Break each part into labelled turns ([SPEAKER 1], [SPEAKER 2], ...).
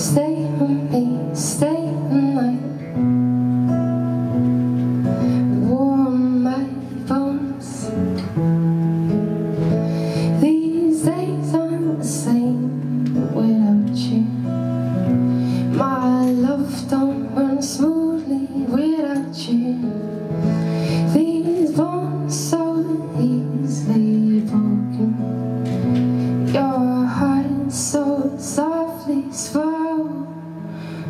[SPEAKER 1] Stay with me, stay the night. Warm my bones. These days aren't the same without you. My love don't run smoothly without you. These bones so easily broken. Your heart so softly swollen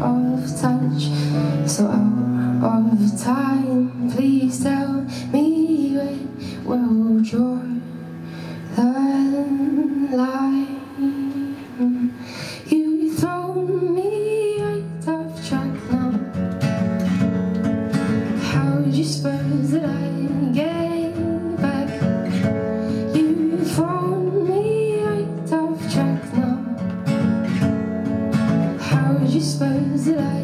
[SPEAKER 1] out of touch, so out of time. Please tell me when will Jordan lie? You throw me right off track now. How would you suppose that I? whispers that I